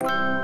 you